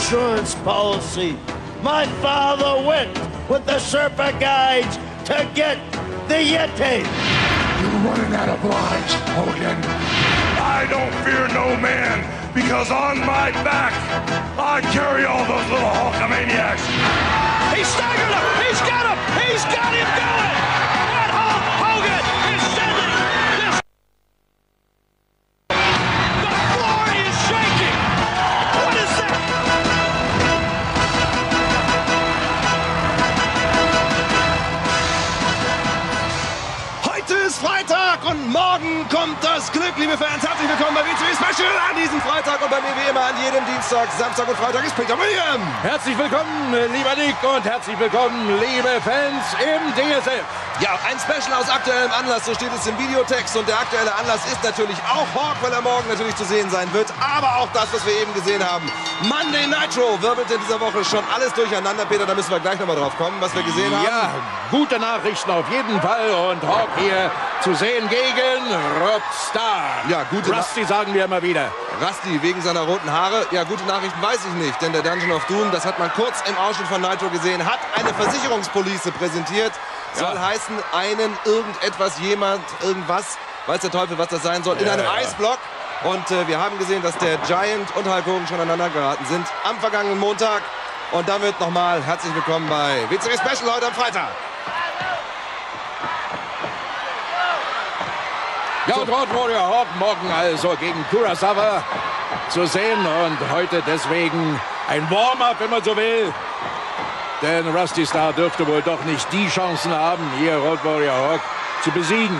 insurance policy. My father went with the Serpa guides to get the Yeti. You're running out of lines, Hogan. I don't fear no man because on my back I carry all those little Hulkamaniacs. He staggered him. He's got him. He's got him going. Liebe Fans. Herzlich willkommen bei WCW Special an diesem Freitag und bei mir wie immer an jedem Dienstag, Samstag und Freitag ist Peter William. Herzlich willkommen, lieber Nick, und herzlich willkommen, liebe Fans im DSF. Ja, ein Special aus aktuellem Anlass, so steht es im Videotext. Und der aktuelle Anlass ist natürlich auch Hawk, weil er morgen natürlich zu sehen sein wird. Aber auch das, was wir eben gesehen haben. Monday Nitro wirbelt in dieser Woche schon alles durcheinander. Peter, da müssen wir gleich nochmal drauf kommen, was wir gesehen haben. Ja, gute Nachrichten auf jeden Fall. Und Hawk hier zu sehen gegen Rob Starr. Ja, gute Rusty sagen wir immer wieder. Rusty wegen seiner roten Haare. Ja, gute Nachrichten weiß ich nicht, denn der Dungeon of Doom, das hat man kurz im Ausschnitt von Nitro gesehen, hat eine Versicherungspolice präsentiert. Soll Ja. heißen, einen, irgendetwas, jemand, irgendwas, weiß der Teufel, was das sein soll, in Ja, einem ja. Eisblock. Und äh, wir haben gesehen, dass der Giant und Hulk Hogan schon aneinander geraten sind am vergangenen Montag. Und damit nochmal herzlich willkommen bei WCW Special heute am Freitag. Ja, und Road Warrior Hawk morgen also gegen Kurosawa zu sehen. Und heute deswegen ein Warm-up, wenn man so will. Denn Rusty Starr dürfte wohl doch nicht die Chancen haben, hier Road Warrior Hawk zu besiegen.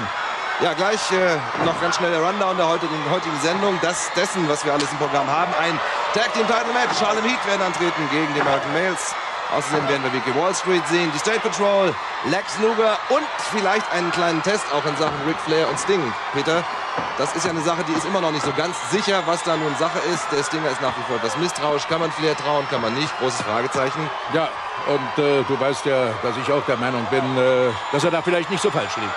Ja, gleich äh, noch ganz schnell der Rundown der heutigen, heutigen Sendung. Das dessen, was wir alles im Programm haben. Ein Tag Team Title Match. Harlem Heat werden antreten gegen die American Males. Außerdem werden wir Vicky Wall Street sehen, die State Patrol, Lex Luger und vielleicht einen kleinen Test auch in Sachen Ric Flair und Sting. Peter, das ist ja eine Sache, die ist immer noch nicht so ganz sicher, was da nun Sache ist. Der Stinger ist nach wie vor etwas misstrauisch. Kann man Flair trauen, kann man nicht? Großes Fragezeichen. Ja, und äh, du weißt ja, dass ich auch der Meinung bin, äh, dass er da vielleicht nicht so falsch liegt.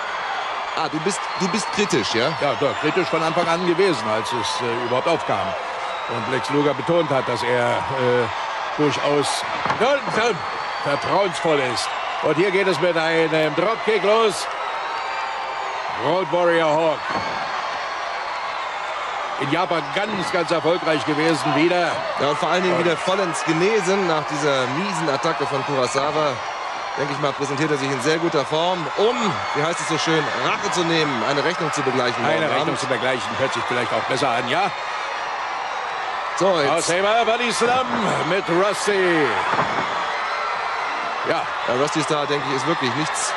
Ah, du bist, du bist kritisch, ja? Ja, doch, kritisch von Anfang an gewesen, als es äh, überhaupt aufkam. Und Lex Luger betont hat, dass er äh, durchaus vertrauensvoll ist. Und hier geht es mit einem Dropkick los. Road Warrior Hawk. In Japan ganz, ganz erfolgreich gewesen wieder. Ja, und vor allen Dingen wieder vollends genesen nach dieser miesen Attacke von Kurosawa. Denke ich mal, präsentiert er sich in sehr guter Form, um, wie heißt es so schön, Rache zu nehmen, eine Rechnung zu begleichen. Eine Rechnung Abend. zu vergleichen, hört sich vielleicht auch besser an, ja? So, jetzt, Ausheber Buddy Slam mit Rusty. Ja, ja, Rusty Star, denke ich, ist wirklich nichts,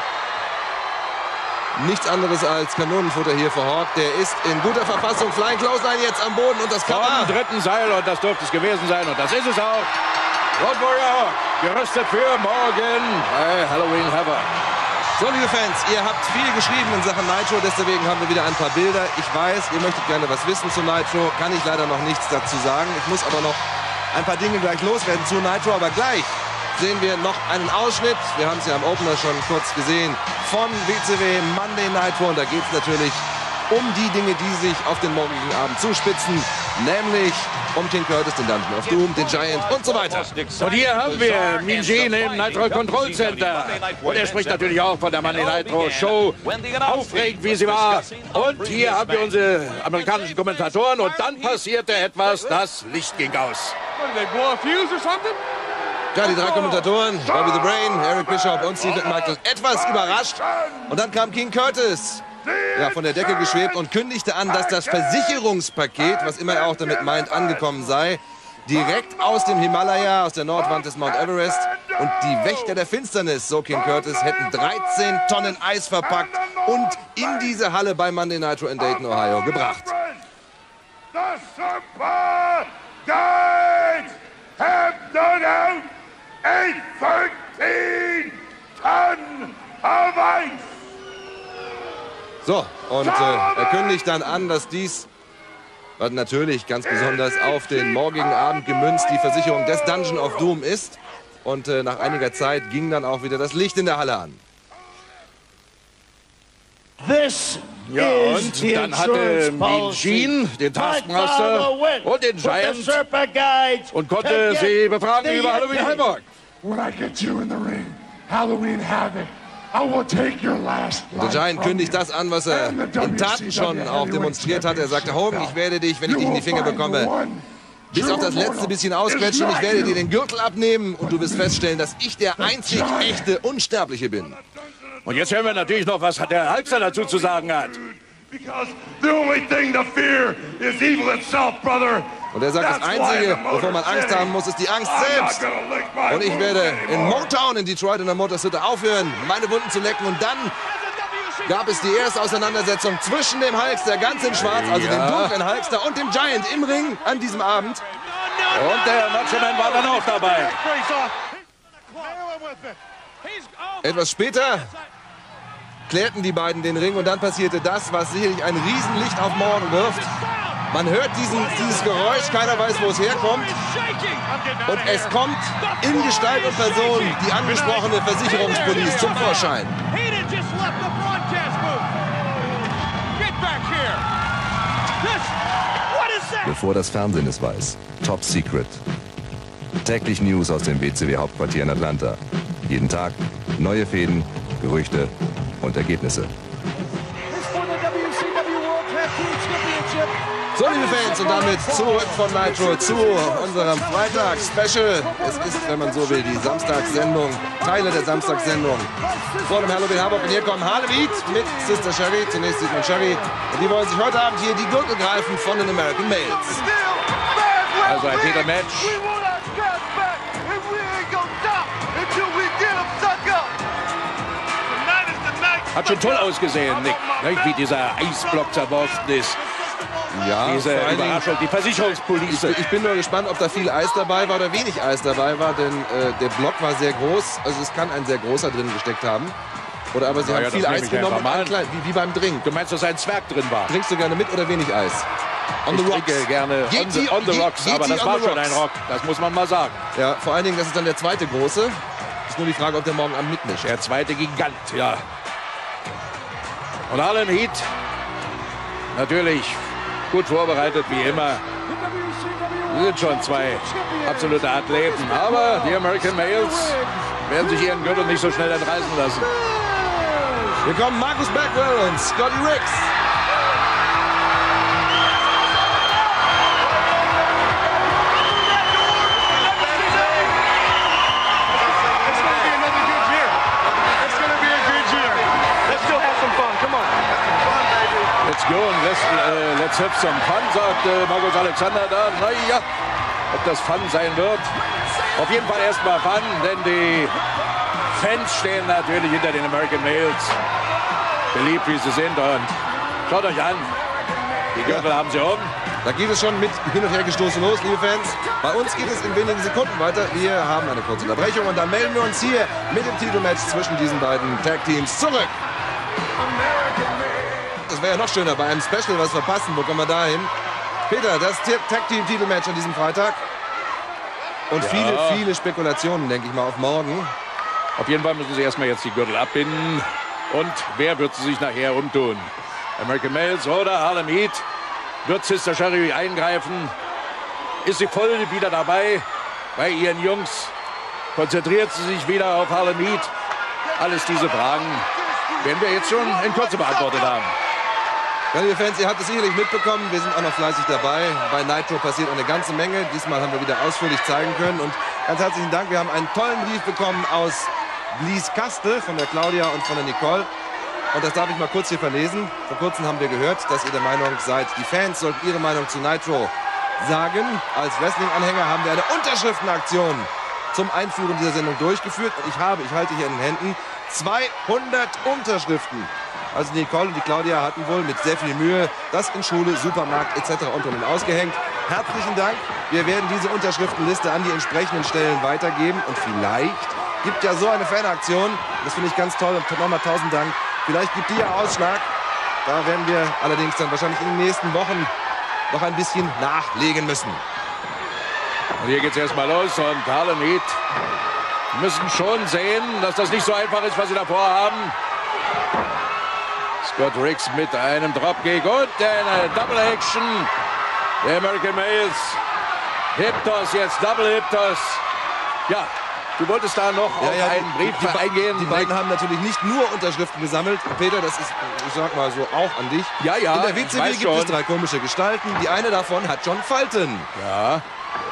nichts anderes als Kanonenfutter hier vor Hawk. Der ist in guter Verfassung. Flying Clothesline jetzt am Boden und das vom Cover. dritten Seil und das dürfte es gewesen sein und das ist es auch. Road Warrior gerüstet für morgen bei Halloween Havoc. So, liebe Fans, ihr habt viel geschrieben in Sachen Nitro, deswegen haben wir wieder ein paar Bilder. Ich weiß, ihr möchtet gerne was wissen zu Nitro, kann ich leider noch nichts dazu sagen. Ich muss aber noch ein paar Dinge gleich loswerden zu Nitro, aber gleich sehen wir noch einen Ausschnitt. Wir haben es ja am Opener schon kurz gesehen von WCW Monday Nitro und da geht es natürlich um die Dinge, die sich auf den morgigen Abend zuspitzen, nämlich um King Curtis, den Dungeon of Doom, den Giant und so weiter. Und hier haben wir Minjin im Nitro Control Center. Und er spricht natürlich auch von der Money Nitro Show. Aufregend, wie sie war. Und hier haben wir unsere amerikanischen Kommentatoren. Und dann passierte etwas, das Licht ging aus. Ja, die drei Kommentatoren, Bobby the Brain, Eric Bishop und Steve McMichael, etwas überrascht. Und dann kam King Curtis ja, von der Decke geschwebt und kündigte an, dass das Versicherungspaket, was immer er auch damit meint, angekommen sei, direkt aus dem Himalaya, aus der Nordwand des Mount Everest. Und die Wächter der Finsternis, so King Curtis, hätten 13 Tonnen Eis verpackt und in diese Halle bei Monday Nitro in Dayton, Ohio gebracht. The Super Guides have dug out a 13 ton of ice. So, und äh, er kündigt dann an, dass dies was natürlich ganz besonders auf den morgigen Abend gemünzt die Versicherung des Dungeon of Doom ist. Und äh, nach einiger Zeit ging dann auch wieder das Licht in der Halle an. This Ja, is und the dann hatte Mean. Gene den Taskmaster und den Giant und konnte sie befragen the über Halloween. Havoc. When I get you in the ring, Halloween Havoc, I will take your last Der life Giant kündigt das an, was er the in Taten schon auch demonstriert hat. Er sagte, Hogan, ich werde dich, wenn ich dich in die Finger bekomme, the bis auf das letzte bisschen ausquetschen. Ich werde dir den Gürtel abnehmen und du wirst feststellen, dass ich der einzig echte Unsterbliche bin. Und jetzt hören wir natürlich noch, was der Hulkster dazu zu sagen hat. Because the only thing to fear is evil itself, brother. Und er sagt, das Einzige, wovor man Angst haben muss, ist die Angst selbst. Und ich werde in. Motown in Detroit in der Motor City aufhören, meine Wunden zu lecken. Und dann gab es die erste Auseinandersetzung zwischen dem Hulkster ganz in schwarz, also Ja. dem dunklen Hulkster und dem Giant im Ring an diesem Abend. Und der Macho Man war dann auch dabei. Etwas später klärten die beiden den Ring und dann passierte das, was sicherlich ein Riesenlicht auf morgen wirft. Man hört diesen, dieses Geräusch, keiner weiß, wo es herkommt. Und es kommt in Gestalt und Person die angesprochene Versicherungspolice zum Vorschein. Bevor das Fernsehen es weiß. Top Secret. Täglich News aus dem WCW-Hauptquartier in Atlanta. Jeden Tag neue Fäden, Gerüchte und Ergebnisse. So, liebe Fans, und damit zurück von Nitro zu unserem Freitag-Special. Es ist, wenn man so will, die Samstagssendung, Teile der Samstagssendung vor dem Halloween Hamburg. Und hier kommen Harlem Heat mit Sister Sherry. Zunächst sieht man Sherry. Und die wollen sich heute Abend hier die Gürtel greifen von den American Males. Also ein night. Hat schon toll ausgesehen, Nick. Ne, Wie dieser Eisblock zerworfen ist. Ja, Diese Überraschung, die Versicherungspolice. ich bin nur gespannt, ob da viel Eis dabei war oder wenig Eis dabei war, denn äh, der Block war sehr groß. Also es kann ein sehr großer drin gesteckt haben. Oder aber sie Na haben ja, viel Eis ich genommen, klein, wie, wie beim Drink. Du meinst, dass ein Zwerg drin war? Trinkst du gerne mit oder wenig Eis? On Ich the rocks. trinke gerne on Yeti- the, on the Rocks, Yeti aber das on war schon ein. Rock. Das muss man mal sagen. Ja, vor allen Dingen, das ist dann der zweite große. Ist nur die Frage, ob der morgen Abend mitmischt. Der zweite Gigant, ja. Und Harlem Heat, natürlich gut vorbereitet, wie immer. Wir sind schon zwei absolute Athleten. Aber die American Males werden sich ihren Gürtel nicht so schnell entreißen lassen. Hier kommen Markus Bagwell und Scotty Riggs. Äh, let's have some fun, sagt äh, Markus Alexander da. Naja, ob das Fun sein wird. Auf jeden Fall erstmal Fun, denn die Fans stehen natürlich hinter den American Males. Beliebt wie sie sind und schaut euch an. Die Gürtel haben sie um. Da geht es schon mit hin und her gestoßen los, liebe Fans. Bei uns geht es in wenigen Sekunden weiter. Wir haben eine kurze Unterbrechung und dann melden wir uns hier mit dem Titelmatch zwischen diesen beiden Tag-Teams zurück. Das wäre ja noch schöner, bei einem Special was verpassen. Wo kommen wir da hin? Peter, das Tag-Team-Titelmatch an diesem Freitag. Und viele, viele Spekulationen, denke ich mal, auf morgen. Auf jeden Fall müssen sie erstmal jetzt die Gürtel abbinden. Und wer wird sie sich nachher umtun? American Males oder Harlem Heat? Wird Sister Sherry eingreifen? Ist sie voll wieder dabei bei ihren Jungs? Konzentriert sie sich wieder auf Harlem Heat? Alles diese Fragen werden wir jetzt schon in Kürze beantwortet haben. Ja, liebe Fans, ihr habt es sicherlich mitbekommen. Wir sind auch noch fleißig dabei. Bei Nitro passiert eine ganze Menge. Diesmal haben wir wieder ausführlich zeigen können. Und ganz herzlichen Dank. Wir haben einen tollen Brief bekommen aus Blieskastel von der Claudia und von der Nicole. Und das darf ich mal kurz hier verlesen. Vor kurzem haben wir gehört, dass ihr der Meinung seid, die Fans sollten ihre Meinung zu Nitro sagen. Als Wrestling-Anhänger haben wir eine Unterschriftenaktion zum Einführen dieser Sendung durchgeführt. Und ich habe, ich halte hier in den Händen, 200 Unterschriften. Also Nicole und die Claudia hatten wohl mit sehr viel Mühe das in Schule, Supermarkt etc. unter ihnen ausgehängt. Herzlichen Dank. Wir werden diese Unterschriftenliste an die entsprechenden Stellen weitergeben. Und vielleicht gibt ja so eine Fanaktion, das finde ich ganz toll und nochmal tausend Dank, vielleicht gibt die ja Ausschlag. Da werden wir allerdings dann wahrscheinlich in den nächsten Wochen noch ein bisschen nachlegen müssen. Und hier geht's erstmal los und Harlem Heat müssen schon sehen, dass das nicht so einfach ist, was sie da vorhaben. Scott Riggs mit einem Dropkick und eine Double Action. Der American Males. Hiptos, jetzt Double Hiptos. Ja, du wolltest da noch Ja, auf ja, einen die, Brief die, eingehen. Die beiden haben natürlich nicht nur Unterschriften gesammelt. Peter, das ist, ich sag mal so, auch an dich. Ja, ja, In der WCW gibt es drei komische Gestalten. Die eine davon hat John Falten. Ja,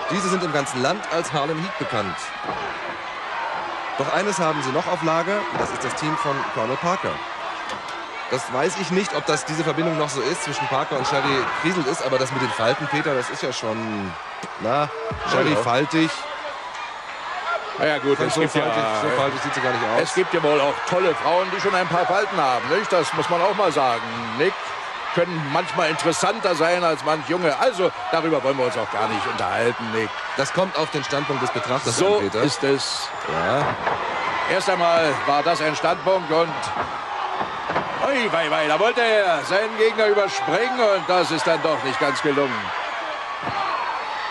Diese sind im ganzen Land als Harlem Heat bekannt. Doch eines haben sie noch auf Lager, und das ist das Team von Colonel Parker. Das weiß ich nicht, ob das diese Verbindung noch so ist zwischen Parker und Sherry Kriesel ist, aber das mit den Falten, Peter, das ist ja schon, na, Sherry Ja, ja. faltig. na ja gut, es So gibt, faltig, ja, so faltig sieht sie gar nicht aus. es gibt ja wohl auch tolle Frauen, die schon ein paar Falten haben. Nicht? Das muss man auch mal sagen. Nick können manchmal interessanter sein als manch Junge. Also darüber wollen wir uns auch gar nicht unterhalten, Nick. Das kommt auf den Standpunkt des Betrachters So an, Peter. ist es. ja. Erst einmal war das ein Standpunkt und Ui, wei, wei, da wollte er seinen Gegner überspringen und das ist dann doch nicht ganz gelungen.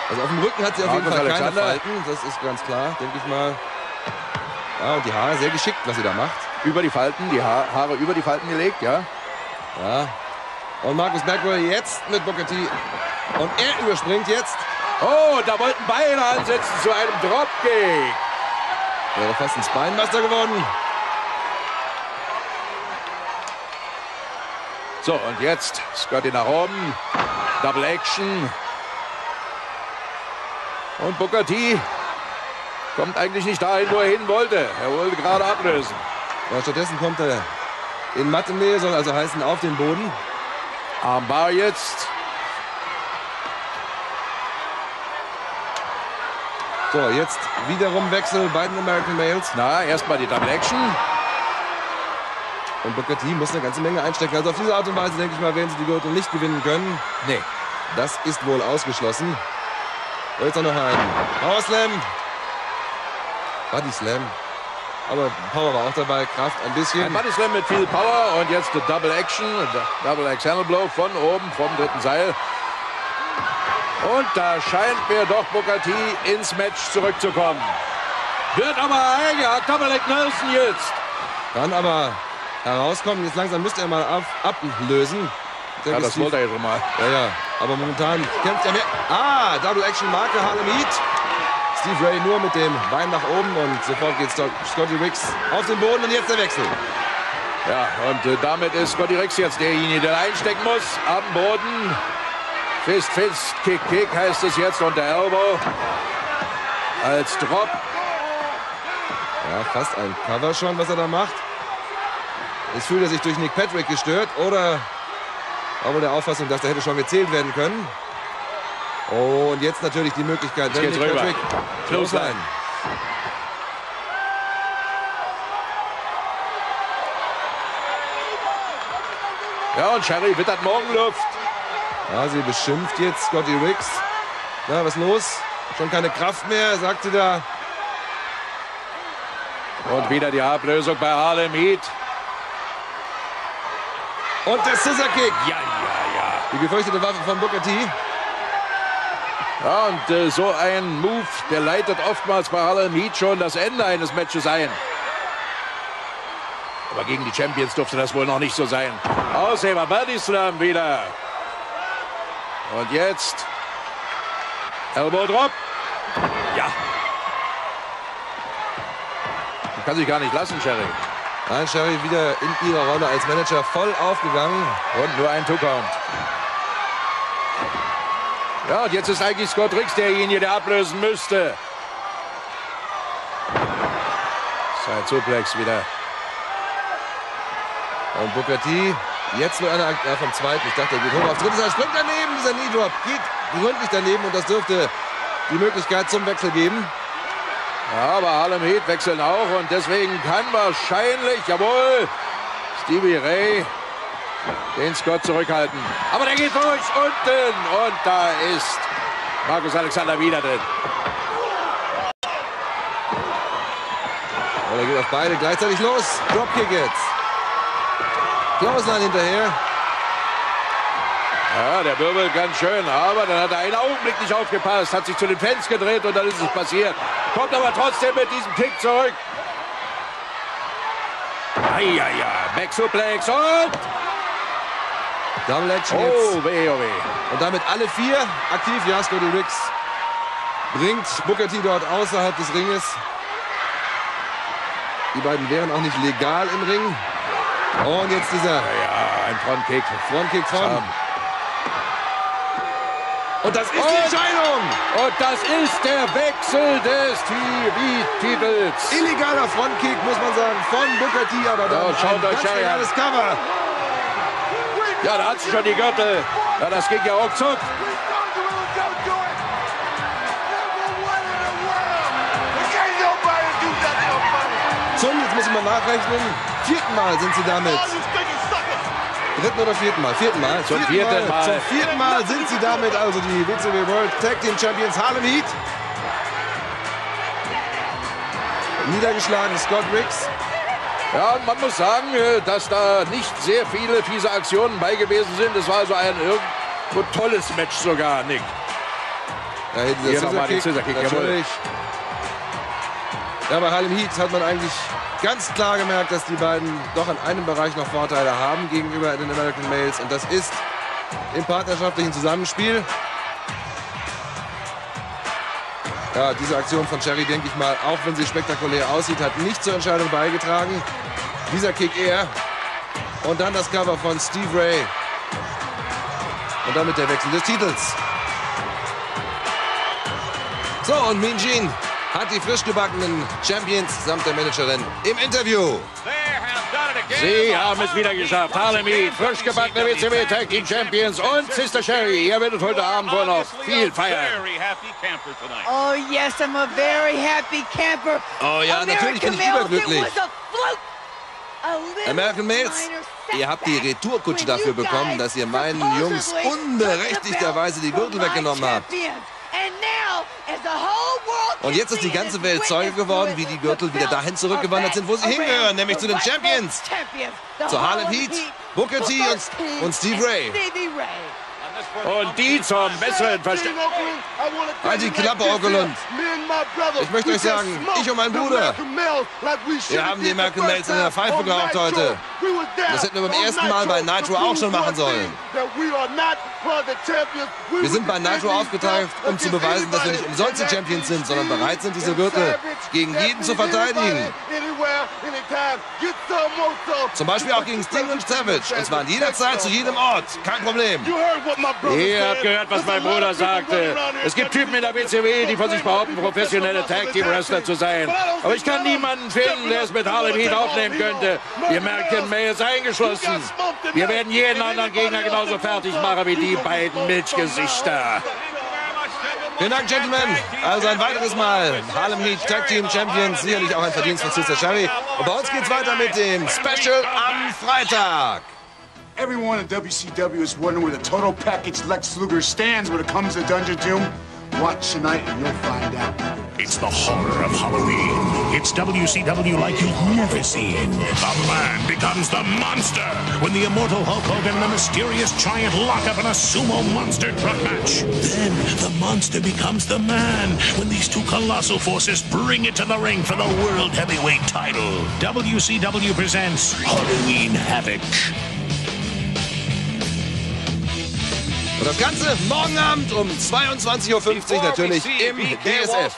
Also auf dem Rücken hat sie auf jeden Fall keine. Falten, das ist ganz klar, denke ich mal. Ja, und die Haare sehr geschickt, was sie da macht. Über die Falten, die ha Haare über die Falten gelegt, ja. Ja. Und Markus Bagwell jetzt mit Booker T. Und er überspringt jetzt. Oh, da wollten beide ansetzen zu einem Dropkick. Wäre fast ein Spinebuster geworden. So, und jetzt Scotty nach oben. Double Action. Und Booker T kommt eigentlich nicht dahin, wo er hin wollte. Er wollte gerade ablösen. Ja, stattdessen kommt er in Mattennähe, soll also heißen auf den Boden. Armbar jetzt. So, jetzt wiederum Wechsel beiden American Males. Na, erstmal die Double Action. Und Booker T muss eine ganze Menge einstecken. Also auf diese Art und Weise, denke ich mal, werden sie die Gürtel nicht gewinnen können. Nee. Das ist wohl ausgeschlossen. Und jetzt auch noch ein Power Slam. Body Slam. Aber Power war auch dabei, Kraft ein bisschen. Ein Body Slam mit viel Power und jetzt eine Double Action, Double Axe Handle Blow von oben vom dritten Seil. Und da scheint mir doch Booker T ins Match zurückzukommen. Wird aber eingehakt, Dominic Nelson jetzt. Kann aber herauskommen. Jetzt langsam müsste er mal ab, ablösen. Ich Ja, das wollte er schon mal. Ja, ja. Aber momentan kämpft er mehr. Ah, Double Action Marke Harlem Heat. Steve Ray nur mit dem Bein nach oben und sofort geht Scotty Wicks auf den Boden und jetzt der Wechsel. Ja, und äh, damit ist Scotty Rex jetzt derjenige, der einstecken muss. Am Boden. Fist, Fist, Kick, Kick heißt es jetzt und der Elbow. Als Drop. Ja, fast ein Cover schon, was er da macht. Jetzt fühlt er sich durch Nick Patrick gestört oder aber der Auffassung, dass der hätte schon gezählt werden können. Oh, und jetzt natürlich die Möglichkeit, wenn Nick rüber. Patrick Clothesline. Ja, und Sherry wittert Morgenluft. Ja, sie beschimpft jetzt Scotty Wicks. Na, was los? Schon keine Kraft mehr, sagt sie da. Und wieder die Ablösung bei Harlem Heat. Und der Scissor Kick. Ja, ja, ja. Die gefürchtete Waffe von Booker T. Ja, und äh, so ein Move, der leitet oftmals bei Harlem Heat schon das Ende eines Matches ein. Aber gegen die Champions durfte das wohl noch nicht so sein. Ausheber, Body Slam wieder. Und jetzt Elbow Drop. Ja. Man kann sich gar nicht lassen, Sherry. Nein, Sherry wieder in ihrer Rolle als Manager voll aufgegangen. Und nur ein Two-Count. Ja, und jetzt ist eigentlich Scott Riggs derjenige, der ablösen müsste. Side Suplex wieder. Und Booker T, jetzt nur einer ja, vom zweiten. Ich dachte, er geht hoch aufs dritte. Er springt daneben, dieser Knee Drop. Geht gründlich daneben und das dürfte die Möglichkeit zum Wechsel geben. Ja, aber Harlem Heat wechseln auch und deswegen kann wahrscheinlich, jawohl, Stevie Ray den Scott zurückhalten. Aber der geht durch unten und da ist Markus Alexander wieder drin. Und er geht auf beide gleichzeitig los. Dropkick jetzt. Clothesline hinterher. Ja, der wirbelt ganz schön, aber dann hat er einen Augenblick nicht aufgepasst, hat sich zu den Fans gedreht und dann ist es passiert. Kommt aber trotzdem mit diesem Kick zurück. Ja, ja, ja, Back Suplex und Double Action jetzt. Oh, weh, oh, weh. Und damit alle vier aktiv. Ja, Scotty Riggs bringt Booker T dort außerhalb des Ringes. Die beiden wären auch nicht legal im Ring. Und jetzt dieser Ja, ein Frontkick. Frontkick von. Und das ist Und- die Entscheidung. Und das ist der Wechsel des TV-Titels. Illegaler Frontkick, muss man sagen, von Booker T. Aber dann Ja, schaut ein euch ganz Cover. Ja, da hat sie schon die Gürtel. Ja, das ging ja ruckzuck. Zum, jetzt muss ich mal nachrechnen, vierten Mal sind sie damit. Dritten oder vierten Mal? Vierten Mal. Zum vierten Mal. Zum vierten Mal sind sie damit, also die WCW World Tag Team Champions Harlem Heat. Niedergeschlagen Scott Riggs. Ja, man muss sagen, äh, dass da nicht sehr viele fiese Aktionen bei gewesen sind. Es war also ein irgendwo tolles Match sogar, Nick. Ja, hier dieser Hier nochmal den Scissor Kick, natürlich. Ja, bei Harlem Heat hat man eigentlich ganz klar gemerkt, dass die beiden doch in einem Bereich noch Vorteile haben gegenüber den American Males. Und das ist im partnerschaftlichen Zusammenspiel. Ja, diese Aktion von Cherry, denke ich mal, auch wenn sie spektakulär aussieht, hat nicht zur Entscheidung beigetragen. Dieser Kick eher. Und dann das Cover von Steve Ray. Und damit der Wechsel des Titels. So, und Mean Gene hat die frisch gebackenen Champions samt der Managerin im Interview. Sie haben es wieder geschafft. Harlem Heat, frisch gebackene WCW Tag Team Champions und Sister Sherry. Ihr werdet heute Abend wohl noch viel feiern. Oh yes, I'm a very happy camper. Oh ja, natürlich bin ich American überglücklich. Males, it was a fluke. A little American Males, minor ihr habt die Retourkutsche dafür bekommen, dass ihr meinen Jungs unberechtigterweise die Gürtel weggenommen habt. And now, as the whole Und jetzt ist die ganze Welt Zeuge geworden, wie die Gürtel wieder dahin zurückgewandert sind, wo sie hingehören, nämlich zu den Champions. Zu Harlem Heat, Booker T und- und Steve Ray. Stevie Ray. Und die zum besseren Verständnis. Halt die Klappe, Okerlund. Ich möchte euch sagen, ich und mein Bruder, wir haben die American Males in der Pfeife geraucht heute. Das hätten wir beim ersten Mal bei Nitro auch schon machen sollen. Wir sind bei Nitro aufgetaucht, um zu beweisen, dass wir nicht umsonst die Champions sind, sondern bereit sind, diese Gürtel gegen jeden zu verteidigen. Zum Beispiel auch gegen Sting und Savage. Und zwar in jeder Zeit, zu jedem Ort. Kein Problem. Ihr habt gehört, was mein Bruder sagte. Es gibt Typen in der WCW, die von sich behaupten, professionelle Tag Team Wrestler zu sein. Aber ich kann niemanden finden, der es mit Harlem Heat aufnehmen könnte. Die American Males eingeschlossen. Wir werden jeden anderen Gegner genauso fertig machen wie die beiden Milchgesichter. Vielen Dank, Gentlemen. Also ein weiteres Mal. Harlem Heat Tag Team Champions. Sicherlich auch ein Verdienst von Sister Sherry. Und bei uns geht's weiter mit dem Special am Freitag. Everyone at WCW is wondering where the total package Lex Luger stands when it comes to Dungeon Doom. Watch tonight and you'll find out. It's the horror of Halloween. It's WCW like you've never seen. The man becomes the monster when the immortal Hulk Hogan and the mysterious giant lock up in a sumo monster truck match. Then the monster becomes the man when these two colossal forces bring it to the ring for the World Heavyweight title. WCW presents Halloween Havoc. Und das Ganze morgen Abend um 22.50 Uhr natürlich im DSF.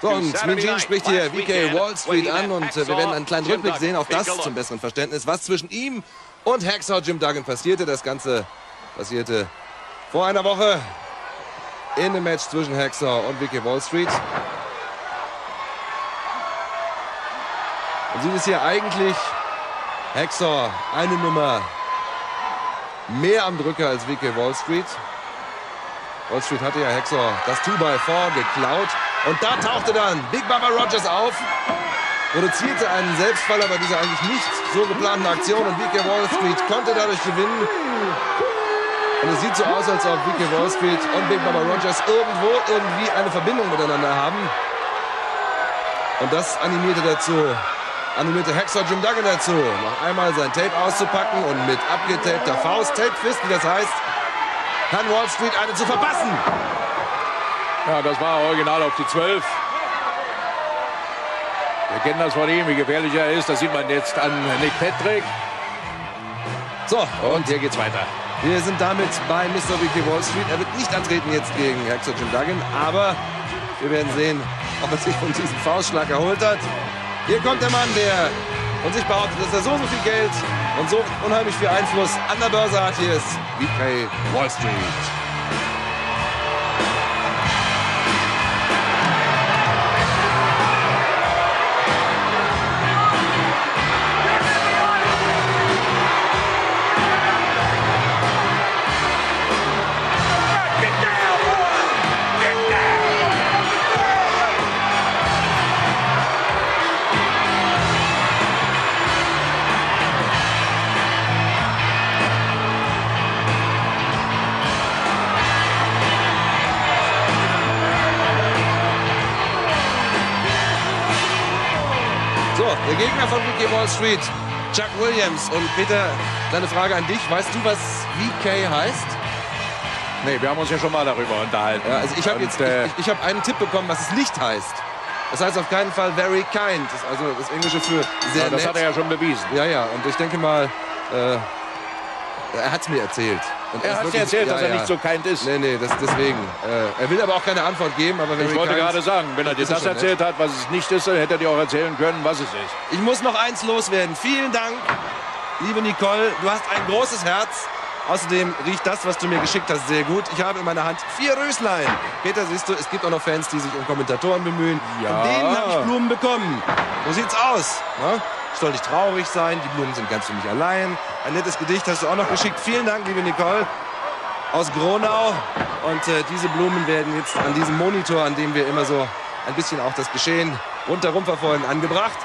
So, und Gene spricht hier VK Wall Street an und wir werden einen kleinen Rückblick sehen auf das zum besseren Verständnis, was zwischen ihm und Hacksaw Jim Duggan passierte. Das Ganze passierte vor einer Woche in dem Match zwischen Hacksaw und VK Wall Street. Und sieht es hier eigentlich Hacksaw eine Nummer mehr am Drücker als VK Wall Street. Wall Street hatte ja Hacksaw das 2x4 geklaut. Und da tauchte dann Big Baba Rogers auf, produzierte einen Selbstfall bei dieser eigentlich nicht so geplanten Aktion. Und VK Wall Street konnte dadurch gewinnen. Und es sieht so aus, als ob VK Wall Street und Big Baba Rogers irgendwo irgendwie eine Verbindung miteinander haben. Und das animierte dazu, animierte Hacksaw Jim Duggan dazu, noch einmal sein Tape auszupacken und mit abgetapter Faust, Tape Fist, wie das heißt, kann Wall Street eine zu verpassen. Ja, das war original auf die 12. Wir kennen das von ihm, wie gefährlich er ist. Das sieht man jetzt an Nick Patrick. So, Und hier geht's weiter. Wir sind damit bei Mr. Weekly Wall Street. Er wird nicht antreten jetzt gegen Hexer Jim Duggan, aber wir werden sehen, ob er sich von diesem Faustschlag erholt hat. Hier kommt der Mann, der von sich behauptet, dass er so, so viel Geld und so unheimlich viel Einfluss an der Börse hat. Hier ist VK Wall Street. So, der Gegner von Vicky Wall Street, Chuck Williams. Und Peter, deine Frage an dich. Weißt du, was VK heißt? Nee, wir haben uns ja schon mal darüber unterhalten. Ja, also ich habe jetzt äh, ich, ich habe einen Tipp bekommen, was es nicht heißt. Das heißt auf keinen Fall very kind. Das ist also das Englische für sehr ja, das nett. hat er ja schon bewiesen. Ja, ja. Und ich denke mal, äh, er hat es mir erzählt. Und Er hat dir wirklich- erzählt, ja, dass er ja. nicht so kind ist. Nee, nee, das, deswegen. Äh, er will aber auch keine Antwort geben. Aber Ich wollte gerade sagen, wenn er dir das nett. erzählt hat, was es nicht ist, dann hätte er dir auch erzählen können, was es ist. Ich muss noch eins loswerden. Vielen Dank, liebe Nicole. Du hast ein großes Herz. Außerdem riecht das, was du mir geschickt hast, sehr gut. Ich habe in meiner Hand vier Röslein. Peter, siehst du, es gibt auch noch Fans, die sich um Kommentatoren bemühen. Ja. Von denen habe ich Blumen bekommen. So sieht's aus. Ne? Soll nicht traurig sein. Die Blumen sind ganz für mich allein. Ein nettes Gedicht hast du auch noch geschickt. Vielen Dank, liebe Nicole. Aus Gronau. Und äh, diese Blumen werden jetzt an diesem Monitor, an dem wir immer so ein bisschen auch das Geschehen rundherum verfolgen, angebracht.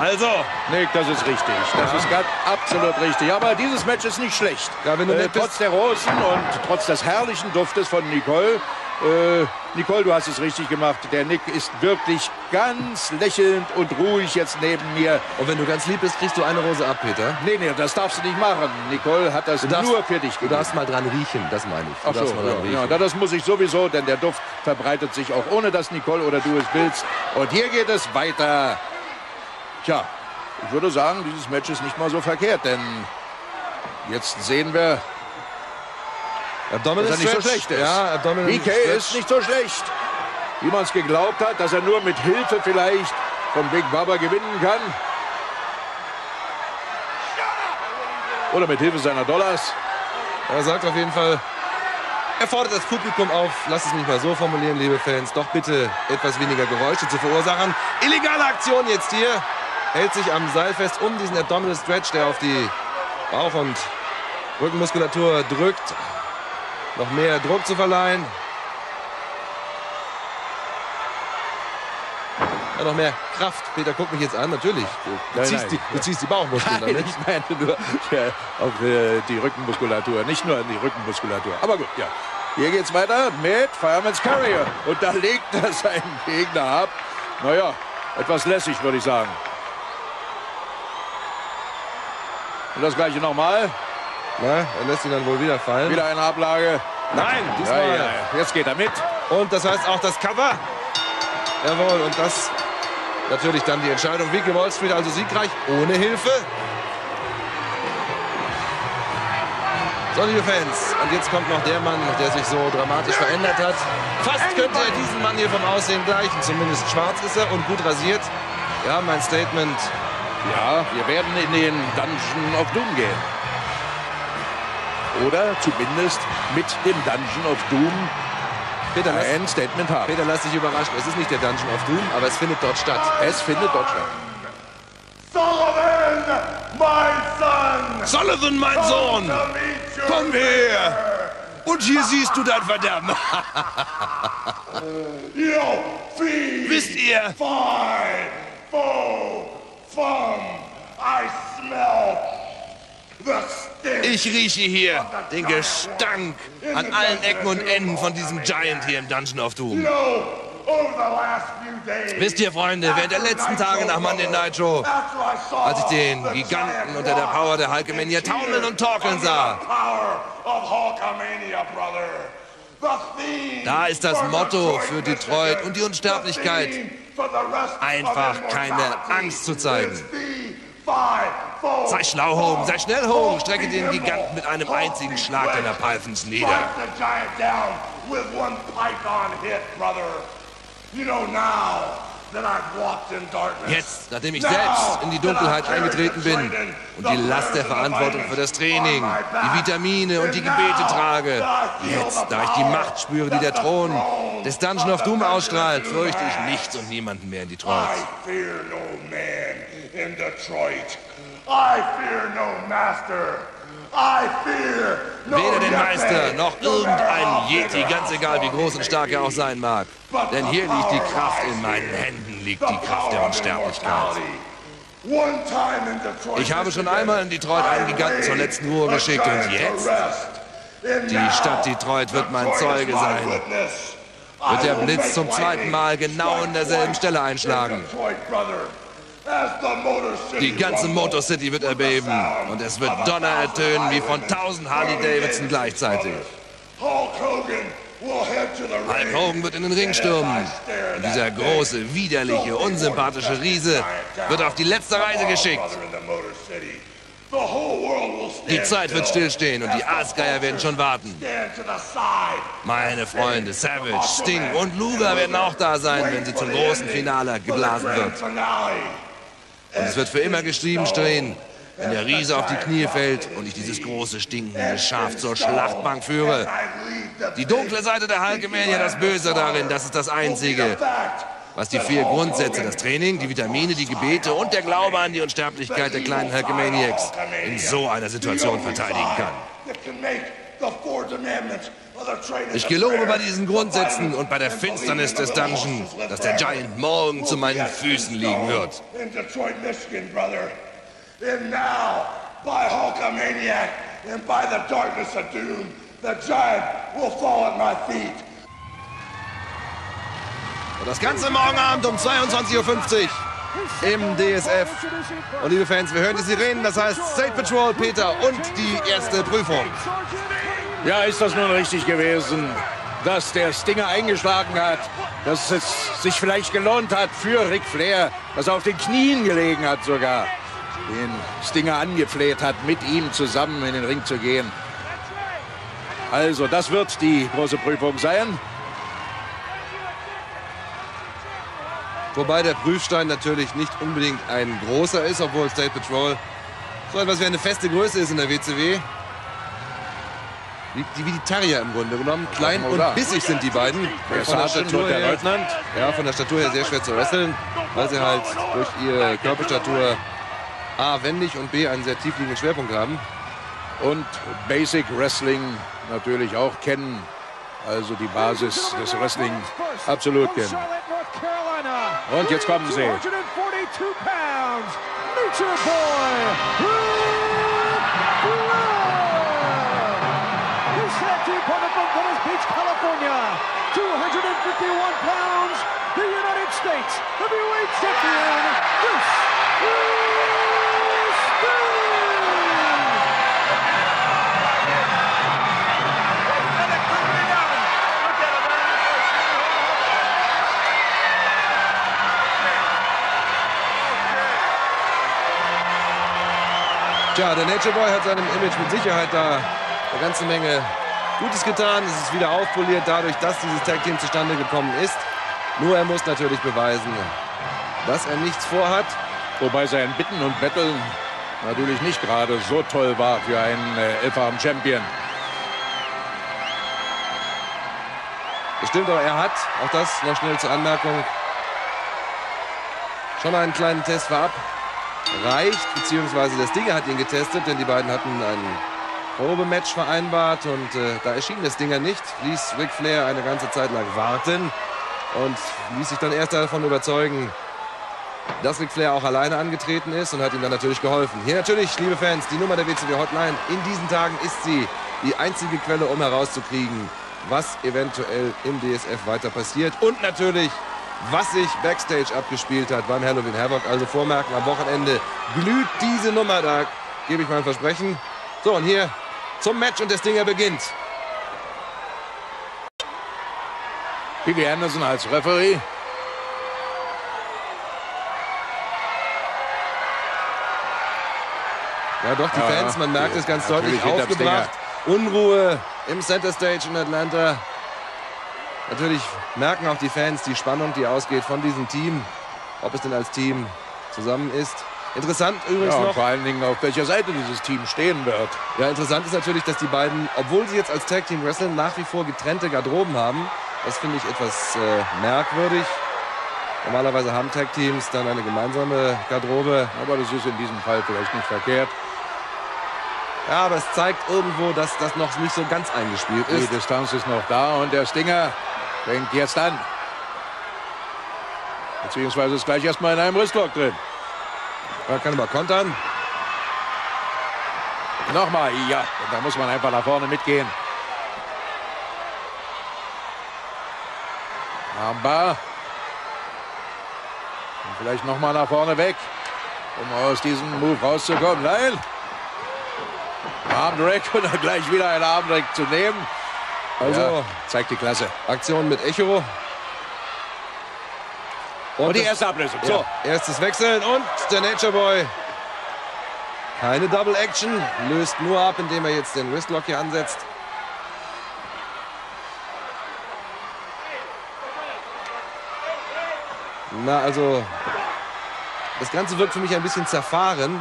Also, Nick, das ist richtig. Das Ja. ist ganz absolut richtig. Aber dieses Match ist nicht schlecht. Ja, wenn du äh, trotz der Rosen und trotz des herrlichen Duftes von Nicole. Äh, Nicole, du hast es richtig gemacht. Der Nick ist wirklich ganz lächelnd und ruhig jetzt neben mir. Und wenn du ganz lieb bist, kriegst du eine Rose ab, Peter. Nee, nee, das darfst du nicht machen. Nicole hat das Du darfst, nur für dich Du gegeben. darfst mal dran riechen, das meine ich. Du Ach so, darfst mal dran ja, ja, das muss ich sowieso, denn der Duft verbreitet sich auch ohne, dass Nicole oder du es willst. Und hier geht es weiter. Tja, ich würde sagen, dieses Match ist nicht mal so verkehrt, denn jetzt sehen wir, Abdominal dass er nicht so schlecht ist. Ja, Abdominal BK Stretch. ist nicht so schlecht, wie man es geglaubt hat, dass er nur mit Hilfe vielleicht von Big Baba gewinnen kann. Oder mit Hilfe seiner Dollars. Er sagt auf jeden Fall, er fordert das Publikum auf, lass es mich mal so formulieren, liebe Fans, doch bitte etwas weniger Geräusche zu verursachen. Illegale Aktion jetzt hier. Hält sich am Seil fest um diesen Abdominal Stretch, der auf die Bauch- und Rückenmuskulatur drückt. Noch mehr Druck zu verleihen. Ja, noch mehr Kraft. Peter, guck mich jetzt an. Natürlich. Du, Nein, ziehst, nein. Die, du ziehst die Bauchmuskeln Nein, ich meinte nur ja, auf äh, die Rückenmuskulatur, nicht nur an die Rückenmuskulatur. Aber gut, ja. Hier geht's weiter mit Fireman's Carrier. Und da legt er seinen Gegner ab. Naja, etwas lässig, würde ich sagen. Und das gleiche nochmal. Na, er lässt ihn dann wohl wieder fallen. Wieder eine Ablage. Nein, Ja, diesmal. ja, ja. Jetzt geht er mit. Und das heißt auch das Cover. Jawohl, und das natürlich dann die Entscheidung. Vicky Wall Street also siegreich, ohne Hilfe. So, liebe Fans, und jetzt kommt noch der Mann, der sich so dramatisch verändert hat. Fast könnte er diesen Mann hier vom Aussehen gleichen. Zumindest schwarz ist er und gut rasiert. Wir haben ein Statement. Ja, wir werden in den Dungeon of Doom gehen. Oder zumindest mit dem Dungeon of Doom Peter, lass, ein Statement haben. Peter, lass dich überraschen. Es ist nicht der Dungeon of Doom, aber es findet dort statt. Es findet dort statt. Sullivan, mein Son! Sullivan, mein Sohn! Komm her! Und hier siehst du dein Verderben. Wisst ihr, fine, full, fun. I smell the. Ich rieche hier den Gestank an allen Ecken und Enden von diesem Giant hier im Dungeon of Doom. Wisst ihr, Freunde, während der letzten Tage nach Monday Night Show, als ich den Giganten unter der Power der Hulkamania taumeln und torkeln sah, Da ist das Motto für Detroit und die Unsterblichkeit. Einfach keine Angst zu zeigen. Sei schlau, Hogan, sei schnell, Hogan. Strecke den Giganten mit einem einzigen Schlag deiner Pythons nieder. Jetzt, nachdem ich selbst in die Dunkelheit eingetreten bin und die Last der Verantwortung für das Training, die Vitamine und die Gebete trage, jetzt, da ich die Macht spüre, die der Thron des Dungeon of Doom ausstrahlt, fürchte ich nichts und niemanden mehr in Detroit. In Detroit. I fear no master. Weder den Meister noch irgendein Yeti, ganz egal wie groß und stark er auch sein mag. Denn hier liegt die Kraft in meinen Händen, liegt die Kraft der Unsterblichkeit. Ich habe schon einmal in Detroit einen Giganten zur letzten Ruhe geschickt und jetzt? Die Stadt Detroit wird mein Zeuge sein. Wird der Blitz zum zweiten Mal genau in derselben Stelle einschlagen. Die ganze Motor City wird erbeben und es wird Donner ertönen wie von tausend Harley Davidson gleichzeitig. Hulk Hogan wird in den Ring stürmen. Und dieser große, widerliche, unsympathische Riese wird auf die letzte Reise geschickt. Die Zeit wird stillstehen und die Aasgeier werden schon warten. Meine Freunde Savage, Sting und Luger werden auch da sein, wenn sie zum großen Finale geblasen wird. Und es wird für immer geschrieben stehen, wenn der Riese auf die Knie fällt und ich dieses große, stinkende Schaf zur Schlachtbank führe. Die dunkle Seite der Hulkamania, das Böse darin, das ist das Einzige, was die vier Grundsätze, das Training, die Vitamine, die Gebete und der Glaube an die Unsterblichkeit der kleinen Hulkamaniacs in so einer Situation verteidigen kann. Ich gelobe bei diesen Grundsätzen und bei der Finsternis des Dungeon, dass der Giant morgen zu meinen Füßen liegen wird. And now, by Hulkamaniac and by the darkness of doom, the giant will fall at my feet. Und das Ganze morgen Abend um 22.50 Uhr im DSF. Und liebe Fans, wir hören die Sirenen, das heißt State Patrol, Peter und die erste Prüfung. Ja, ist das nun richtig gewesen, dass der Stinger eingeschlagen hat, dass es sich vielleicht gelohnt hat für Ric Flair, dass er auf den Knien gelegen hat sogar, den Stinger angefleht hat, mit ihm zusammen in den Ring zu gehen. Also, das wird die große Prüfung sein. Wobei der Prüfstein natürlich nicht unbedingt ein großer ist, obwohl State Patrol so etwas wie eine feste Größe ist in der WCW. Wie, wie die Terrier im Grunde genommen. Klein und bissig sind die beiden. Der von der Statur der her, Leutnant. Ja, von der Statur her sehr schwer zu wresteln, weil sie halt durch ihre Körperstatur A, wendig und B, einen sehr tiefliegenden Schwerpunkt haben. Und Basic Wrestling natürlich auch kennen. Also die Basis des Wrestling absolut kennen. Und jetzt kommen sie. Nature Boy. California, 251 pounds, the United States. Heavyweight champion, Bruce Tja, der Nature Boy hat seinem Image mit Sicherheit da eine ganze Menge Gutes getan. Es ist wieder aufpoliert dadurch, dass dieses Tag Team zustande gekommen ist. Nur er muss natürlich beweisen, dass er nichts vorhat. Wobei sein Bitten und Betteln natürlich nicht gerade so toll war für einen äh, elffachen Champion. Stimmt, aber er hat, auch das noch schnell zur Anmerkung, schon einen kleinen Test vorab. Reicht, beziehungsweise das Ding hat ihn getestet, denn die beiden hatten einen Probematch vereinbart und äh, da erschien das Dinger nicht. Ließ Ric Flair eine ganze Zeit lang warten und ließ sich dann erst davon überzeugen, dass Ric Flair auch alleine angetreten ist und hat ihm dann natürlich geholfen. Hier natürlich, liebe Fans, die Nummer der WCW Hotline. In diesen Tagen ist sie die einzige Quelle, um herauszukriegen, was eventuell im DSF weiter passiert. Und natürlich, was sich Backstage abgespielt hat beim Halloween Havoc. Also vormerken, am Wochenende glüht diese Nummer. Da gebe ich mein Versprechen. So, und hier zum Match und das Dinger beginnt. Billy Anderson als Referee. Ja, doch, die Fans, man merkt es ganz deutlich, aufgebracht. Unruhe im Center Stage in Atlanta. Natürlich merken auch die Fans die Spannung, die ausgeht von diesem Team, ob es denn als Team zusammen ist. Interessant übrigens Ja, noch, vor allen Dingen, auf welcher Seite dieses Team stehen wird. ja, interessant ist natürlich, dass die beiden, obwohl sie jetzt als Tag Team wresteln, nach wie vor getrennte Garderoben haben. Das finde ich etwas äh, merkwürdig. Normalerweise haben Tag Teams dann eine gemeinsame Garderobe. Aber das ist in diesem Fall vielleicht nicht verkehrt. Ja, aber es zeigt irgendwo, dass das noch nicht so ganz eingespielt Die ist. Distanz ist noch da und der Stinger fängt jetzt an. Beziehungsweise ist gleich erstmal in einem Wristlock drin. Man kann aber kontern. Nochmal, ja. Und da muss man einfach nach vorne mitgehen. Armbar. Und vielleicht nochmal nach vorne weg, um aus diesem Move rauszukommen. Nein. Armdrag und dann gleich wieder einen Armdrag zu nehmen. Also Ja, zeigt die Klasse. Aktion mit Echo. Und die das- erste Ablösung. Ja, So. erstes Wechseln und der Nature Boy. Keine Double Action. Löst nur ab, indem er jetzt den Wristlock hier ansetzt. Na, also. Das Ganze wirkt für mich ein bisschen zerfahren,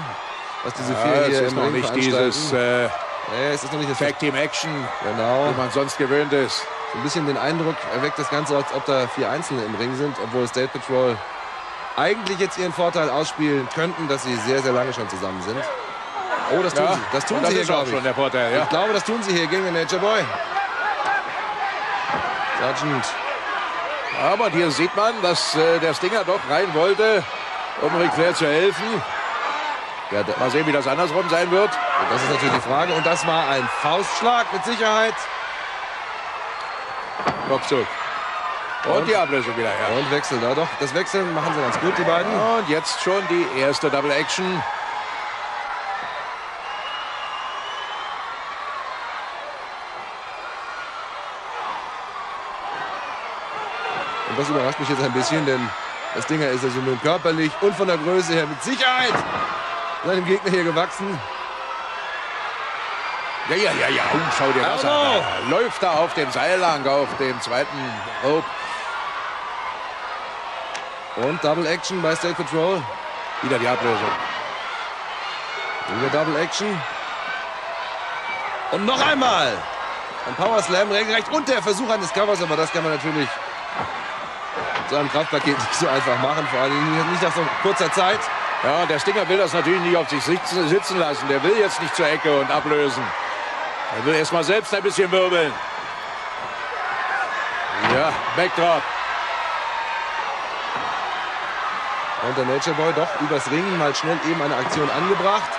was diese Ja, vier es hier ist im noch nicht dieses äh, Nee, es ist noch nicht das Tag Team Action, Genau. wie man sonst gewöhnt ist. So ein bisschen den Eindruck erweckt das Ganze, als ob da vier Einzelne im Ring sind, obwohl State Patrol eigentlich jetzt ihren Vorteil ausspielen könnten, dass sie sehr, sehr lange schon zusammen sind. Oh, das tun Ja, sie. Das tun das sie hier, ist auch glaube ich. schon der Vorteil, ja. Ich glaube, das tun sie hier gegen den Nature Boy. Sergeant. Aber hier sieht man, dass äh, der Stinger doch rein wollte, um Ric Flair zu helfen. Ja, Mal sehen, wie das andersrum sein wird. das ist natürlich die Frage. Und das war ein Faustschlag mit Sicherheit. Kopfzug. Und, Und? die Ablösung wieder, ja. Und Wechsel da doch. Das Wechseln machen sie ganz gut, die beiden. Und jetzt schon die erste Double Action. Und das überrascht mich jetzt ein bisschen, denn das Dinger ist also nun körperlich und von der Größe her mit Sicherheit seinem Gegner hier gewachsen. Ja, ja, ja, ja. Oh, schau dir das an. Läuft da auf dem Seil lang, auf dem zweiten Rope. Und Double Action bei State Patrol. Wieder die Ablösung. Wieder Double Action. Und noch einmal. Ein Power Slam regelrecht und der Versuch eines Covers, aber das kann man natürlich so einem Kraftpaket nicht so einfach machen, vor allem nicht nach so kurzer Zeit. Ja, der Stinger will das natürlich nicht auf sich sitzen lassen. Der will jetzt nicht zur Ecke und ablösen. Er will erst mal selbst ein bisschen wirbeln. Ja, Backdrop. Und der Nature Boy doch übers Ringen mal schnell eben eine Aktion angebracht.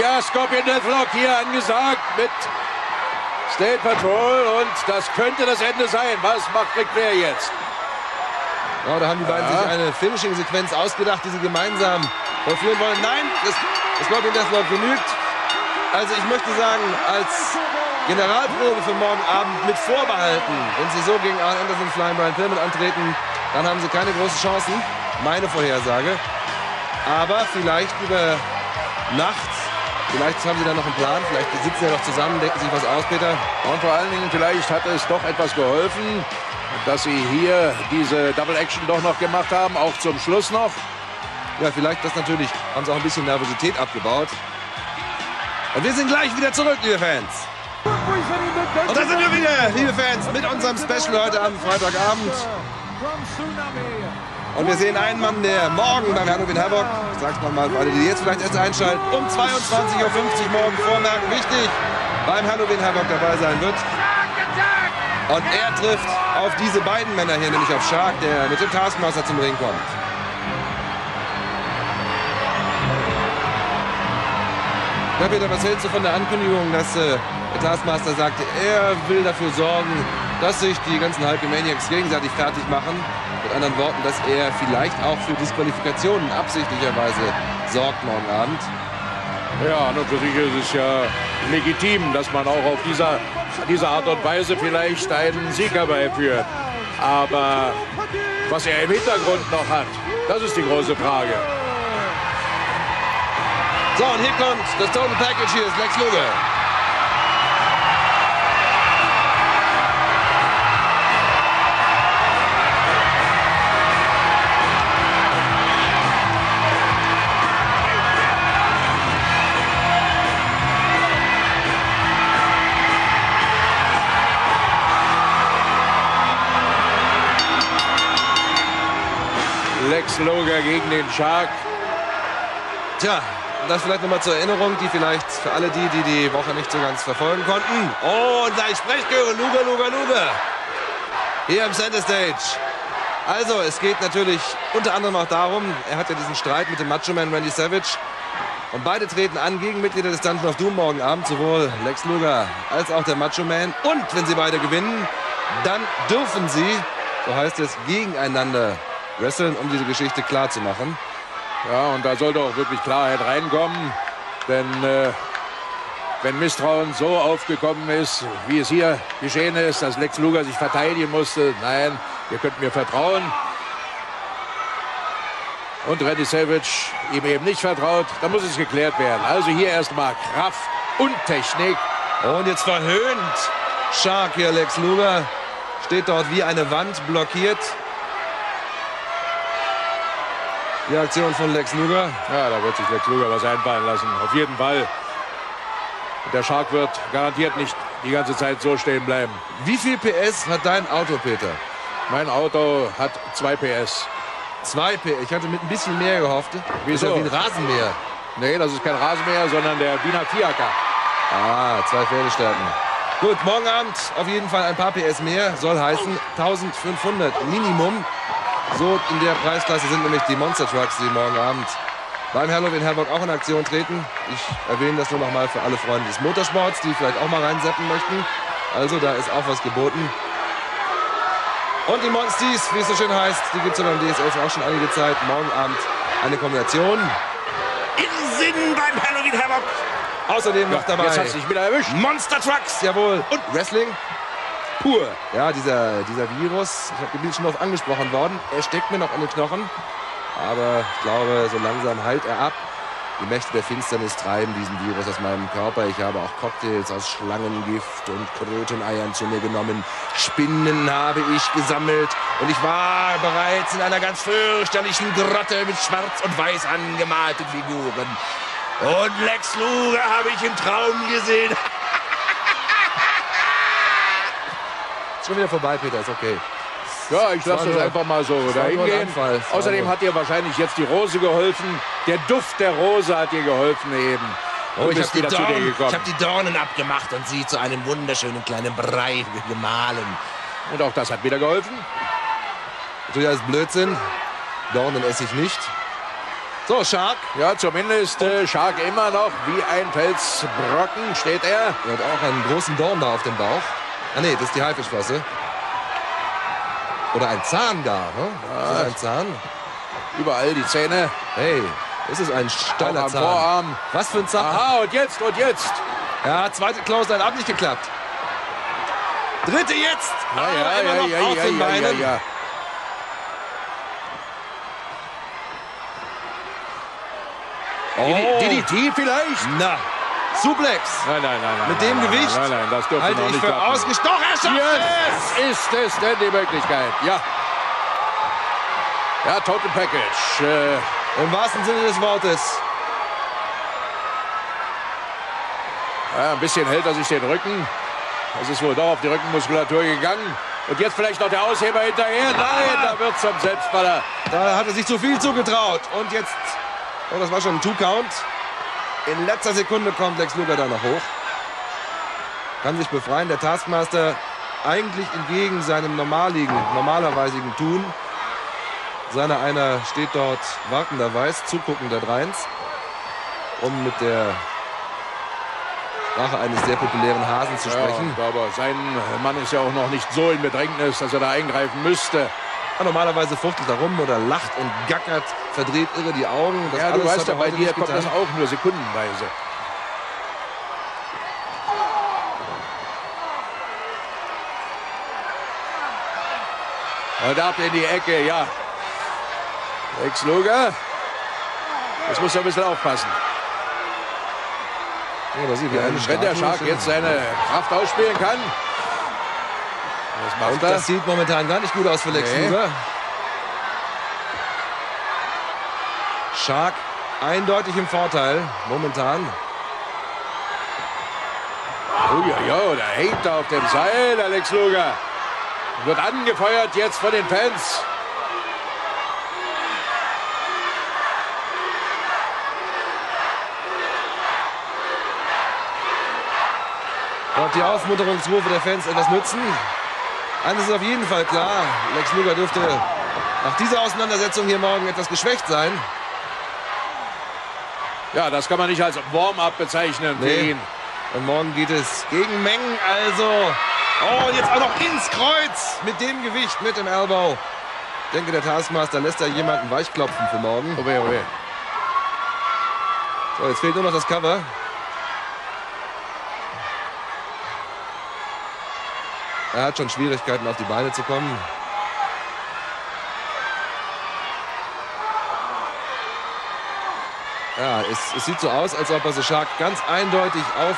Ja, Scorpion Deathlock hier angesagt mit State Patrol und das könnte das Ende sein. Was macht Ric Flair jetzt? Ja, da haben die beiden Ja. sich eine Finishing-Sequenz ausgedacht, die sie gemeinsam vollführen wollen. Nein, das, das Scorpion Deathlock genügt. Also ich möchte sagen, als Generalprobe für morgen Abend mit Vorbehalten, wenn sie so gegen Arn Anderson, Flying Brian Pillman antreten, dann haben sie keine großen Chancen. Meine Vorhersage. Aber vielleicht über Nacht, vielleicht haben sie dann noch einen Plan, vielleicht sitzen sie ja noch zusammen, denken sich was aus, Peter. Und vor allen Dingen, vielleicht hat es doch etwas geholfen, dass sie hier diese Double Action doch noch gemacht haben, auch zum Schluss noch. Ja, vielleicht das natürlich, haben sie auch ein bisschen Nervosität abgebaut. Und wir sind gleich wieder zurück, liebe Fans. Und da sind wir wieder, liebe Fans, mit unserem Special heute am Freitagabend. Und wir sehen einen Mann, der morgen beim Halloween Havoc, ich sag's nochmal alle, die jetzt vielleicht erst einschalten, um 22.50 Uhr morgen vormerken, wichtig, beim Halloween Havoc dabei sein wird. Und er trifft auf diese beiden Männer hier, nämlich auf Shark, der mit dem Taskmaster zum Ring kommt. Peter, was hältst du von der Ankündigung, dass äh, der Taskmaster sagte, er will dafür sorgen, dass sich die ganzen Hulkamaniacs gegenseitig fertig machen? Mit anderen Worten, dass er vielleicht auch für Disqualifikationen absichtlicherweise sorgt morgen Abend. Ja, sich ist es ja legitim, dass man auch auf dieser, diese Art und Weise vielleicht einen Sieg herbeiführt. Aber was er im Hintergrund noch hat, das ist die große Frage. So, und hier kommt das Total Package. Hier ist Lex Luger. Lex Luger gegen den Shark. Tja, das vielleicht nochmal zur Erinnerung, die vielleicht für alle die, die die Woche nicht so ganz verfolgen konnten. Oh, und gleich Sprechchöre, Luger, Luger, Luger. Hier im Center Stage. Also, es geht natürlich unter anderem auch darum, er hat ja diesen Streit mit dem Macho Man Randy Savage. Und beide treten an gegen Mitglieder des Dungeon of Doom morgen Abend, sowohl Lex Luger als auch der Macho Man. Und wenn sie beide gewinnen, dann dürfen sie, so heißt es, gegeneinander wresteln, um diese Geschichte klar zu machen. Ja, und da sollte auch wirklich Klarheit reinkommen. Denn äh, wenn Misstrauen so aufgekommen ist, wie es hier geschehen ist, dass Lex Luger sich verteidigen musste, nein, ihr könnt mir vertrauen. Und Randy Savage ihm eben nicht vertraut, dann muss es geklärt werden. Also hier erstmal Kraft und Technik. Und jetzt verhöhnt Shark hier, Lex Luger. Steht dort wie eine Wand blockiert. Die Aktion von Lex Luger. Ja, da wird sich Lex Luger was einfallen lassen. Auf jeden Fall. Der Shark wird garantiert nicht die ganze Zeit so stehen bleiben. Wie viel PS hat dein Auto, Peter? Mein Auto hat 2 PS. 2 PS? Ich hatte mit ein bisschen mehr gehofft. Wieso? Ist ja wie ein Rasenmäher. Nee, das ist kein Rasenmäher, sondern der Wiener Fiaker. Ah, zwei Pferdestärken. Gut, morgen Abend auf jeden Fall ein paar PS mehr. Soll heißen 1500 Minimum. So in der Preisklasse sind nämlich die Monster Trucks, die morgen Abend beim Halloween Herbock auch in Aktion treten. Ich erwähne das nur noch mal für alle Freunde des Motorsports, die vielleicht auch mal reinseppen möchten. Also da ist auch was geboten. Und die Monsties, wie es so schön heißt, die gibt es ja beim DSF auch schon einige Zeit. Morgen Abend eine Kombination. Im Sinn beim Halloween Havoc. Außerdem noch dabei Jetzt hat sich wieder erwischt. Monster Trucks, jawohl. Und Wrestling. Pur. Ja, dieser, dieser Virus, ich bin schon darauf angesprochen worden, er steckt mir noch in den Knochen. Aber ich glaube, so langsam heilt er ab. Die Mächte der Finsternis treiben diesen Virus aus meinem Körper. Ich habe auch Cocktails aus Schlangengift und Kröteneiern zu mir genommen. Spinnen habe ich gesammelt. Und ich war bereits in einer ganz fürchterlichen Grotte mit schwarz und weiß angemalten Figuren. Und Lex Luger habe ich im Traum gesehen. Schon wieder vorbei, Peter, ist okay. Ja, ich lasse das einfach mal so dahin gehen. Außerdem hat dir wahrscheinlich jetzt die Rose geholfen. Der Duft der Rose hat dir geholfen eben. Oh, ich habe die, hab die Dornen abgemacht und sie zu einem wunderschönen kleinen Brei gemahlen. Und auch das hat wieder geholfen. Natürlich alles Blödsinn. Dornen esse ich nicht. So, Shark. Ja, zumindest äh, Shark immer noch wie ein Felsbrocken steht er. Er hat auch einen großen Dorn da auf dem Bauch. Ah nee, das ist die Haifischflosse. Oder ein Zahn gar, ne? Ist das ein Zahn? Überall die Zähne. Hey, das ist ein steiler Zahn. Vorarm. Was für ein Zahn. Aha, und jetzt, und jetzt. Ja, zweite Clothesline hat nicht geklappt. Dritte jetzt. Ja, aber ja, immer ja, noch ja, ja, den ja, ja, Beinen. ja. Oh. DDT vielleicht? Na, Suplex. Nein, nein, nein, nein. Mit dem nein, Gewicht Nein, nein, das dürfte halte ich nicht für ausgestochen. Er schafft es. Jetzt ist es denn die Möglichkeit. Ja. Ja, Total Package. Äh, Im wahrsten Sinne des Wortes. ja, ein bisschen hält er sich den Rücken. Das ist wohl doch auf die Rückenmuskulatur gegangen. Und jetzt vielleicht noch der Ausheber hinterher. Nein, da wird zum Selbstfaller. Da hat er sich zu viel zugetraut. Und jetzt, oh, das war schon ein Two-Count. In letzter Sekunde kommt Lex Luger da noch hoch. Kann sich befreien. Der Taskmaster eigentlich entgegen seinem normaligen, normalerweisigen Tun. Seiner einer steht dort wartenderweise, zuguckender Dreins, um mit der Sprache eines sehr populären Hasen zu sprechen. Ja, aber sein Mann ist ja auch noch nicht so in Bedrängnis, dass er da eingreifen müsste. Ja, normalerweise fuchtelt er rum oder lacht und gackert, verdreht irre die Augen. Das ja, du weißt ja, bei dir kommt das auch nur sekundenweise. Und ab in die Ecke, ja. Lex Luger. Jetzt muss er ein bisschen aufpassen. Ja, Wenn der Shark jetzt seine Kraft ausspielen kann. Das Und er. das sieht momentan gar nicht gut aus für Lex Nee. Luger. Shark eindeutig im Vorteil momentan. Oh ja, ja, da hängt er auf dem Seil, Alex Luger. Wird angefeuert jetzt von den Fans. Dort die Aufmunterungsrufe der Fans etwas nützen. Eines ist auf jeden Fall klar. Lex Luger dürfte nach dieser Auseinandersetzung hier morgen etwas geschwächt sein. Ja, das kann man nicht als Warm-up bezeichnen Nee. Und morgen geht es gegen Mengen. Also, oh, und jetzt auch noch ins Kreuz mit dem Gewicht, mit dem Elbow. Ich denke, der Taskmaster lässt da jemanden weichklopfen für morgen. Oh weh, oh weh. So, jetzt fehlt nur noch das Cover. Er hat schon Schwierigkeiten, auf die Beine zu kommen. Ja, es, es sieht so aus, als ob also Shark ganz eindeutig auf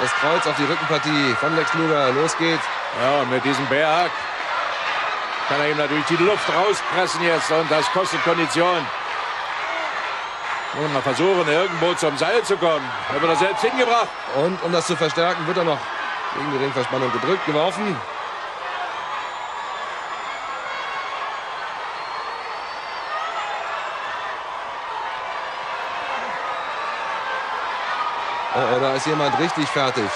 das Kreuz, auf die Rückenpartie von Lex Luger losgeht. Ja, und mit diesem Berg kann er ihm natürlich die Luft rauspressen jetzt und das kostet Kondition. Muss mal versuchen, irgendwo zum Seil zu kommen. Da wird er selbst hingebracht. Und um das zu verstärken, wird er noch gegen die Ringverspannung gedrückt, geworfen. Oh, oh, da ist jemand richtig fertig.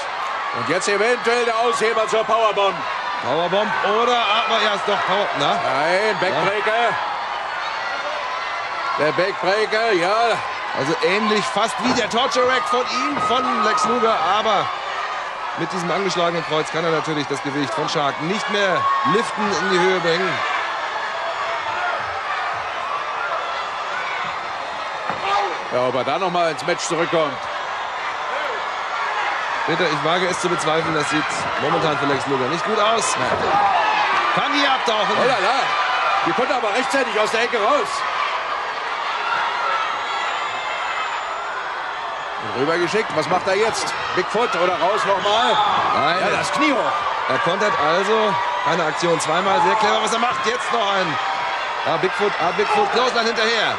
Und jetzt eventuell der Ausheber zur Powerbomb. Powerbomb oder, aber ja, ist doch Power. Na? Nein, Backbreaker. Der Backbreaker, ja. Also ähnlich fast wie der Torture Rack von ihm, von Lex Luger, aber mit diesem angeschlagenen Kreuz kann er natürlich das Gewicht von Shark nicht mehr liften, in die Höhe bringen. Ja, ob er da noch mal ins Match zurückkommt. Peter, ich wage es zu bezweifeln, das sieht momentan für Lex Luger nicht gut aus. Kann hier abtauchen. Oh la la. Die kommt aber rechtzeitig aus der Ecke raus. Rübergeschickt. Was macht er jetzt? Bigfoot oder raus nochmal? Nein, Ja, das Knie hoch. er kontert also keine Aktion zweimal. Sehr clever, was er macht. Jetzt noch ein. Ja, Bigfoot, ah, Bigfoot, Clothesline hinterher.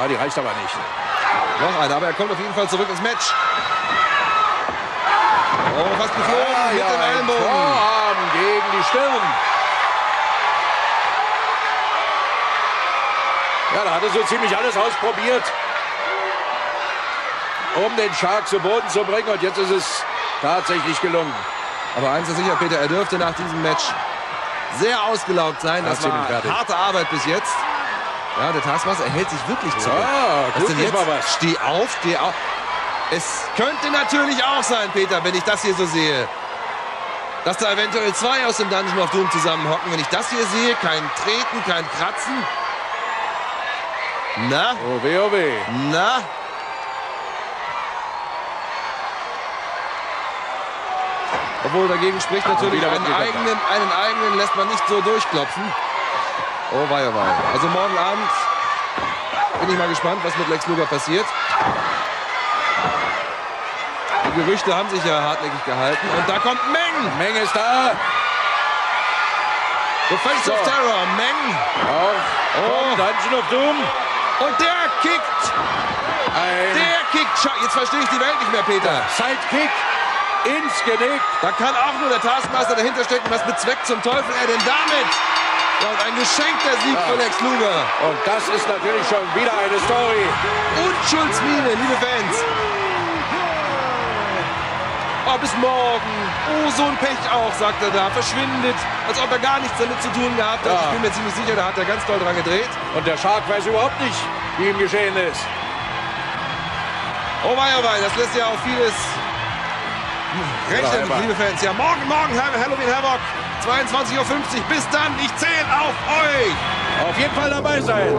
Ja, die reicht aber nicht. Noch einer, aber er kommt auf jeden Fall zurück ins Match. Oh, fast geflogen Ah, mit ja, dem Ellenbogen. Vorarm gegen die Stirn. Ja, da hat er so ziemlich alles ausprobiert, um den Shark zu Boden zu bringen. Und jetzt ist es tatsächlich gelungen. Aber eins ist sicher, Peter, er dürfte nach diesem Match sehr ausgelaugt sein. Das ziemlich war fertig. harte Arbeit bis jetzt. Ja, der Taskmaster erhält sich wirklich zurück. Ja, was tut denn jetzt? mal was. Steh auf, steh auf. Es könnte natürlich auch sein, Peter, wenn ich das hier so sehe, dass da eventuell zwei aus dem Dungeon of Doom zusammenhocken. Wenn ich das hier sehe, kein Treten, kein Kratzen. Na, Oh weh, oh weh. na. Obwohl dagegen spricht natürlich, wieder einen eigenen, einen eigenen lässt man nicht so durchklopfen. Oh wei, oh wei. Also morgen Abend bin ich mal gespannt, was mit Lex Luger passiert. Die Gerüchte haben sich ja hartnäckig gehalten. Und da kommt Meng. Menge ist da. The Face of So. Terror. Meng. Auch Oh. Dungeon of Doom. Und der kickt. Ein Der kickt. Jetzt verstehe ich die Welt nicht mehr, Peter. Sidekick ins Genick. Da kann auch nur der Taskmaster dahinter stecken. Was bezweckt zum Teufel er denn damit? Ja, und ein geschenkter Sieg für Lex Luger. Und das ist natürlich schon wieder eine Story. Unschuldsmine, liebe Fans. Oh, bis morgen. Oh, so ein Pech auch, sagt er da. Verschwindet. Als ob er gar nichts damit zu tun gehabt hat. Ja. Ich bin mir ziemlich sicher, da hat er ganz doll dran gedreht. Und der Shark weiß überhaupt nicht, wie ihm geschehen ist. Oh wei, oh wei, das lässt ja auch vieles rechnen, liebe Fans. Ja, morgen, morgen, Halloween Havoc. 22.50 Uhr. Bis dann, ich zähle auf euch. Auf jeden Fall dabei sein.